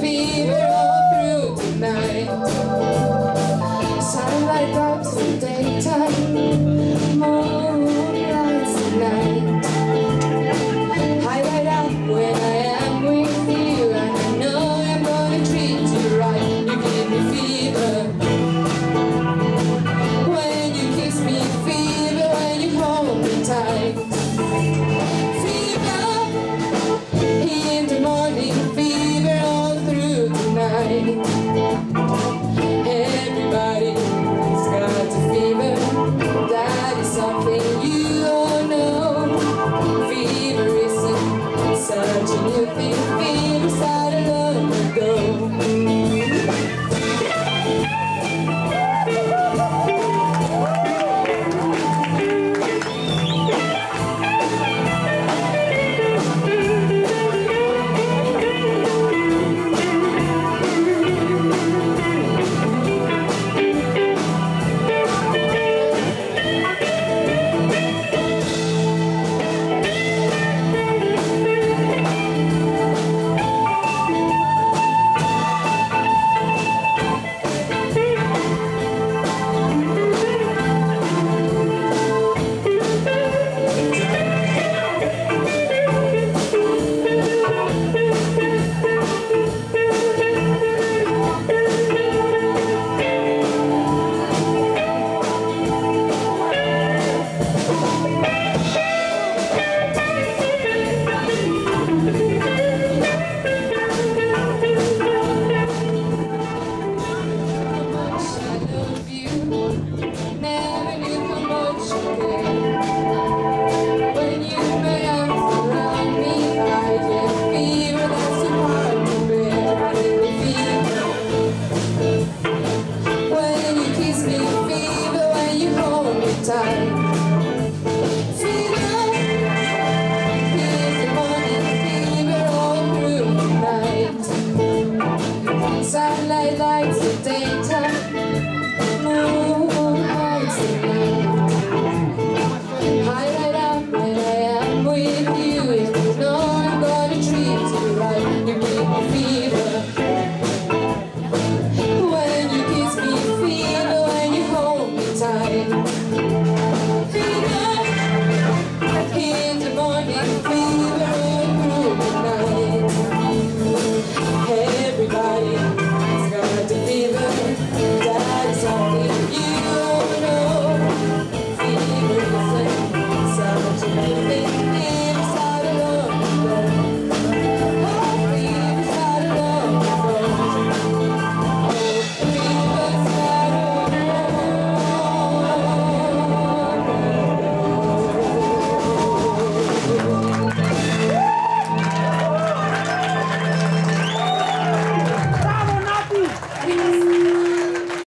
fever all through tonight. Hold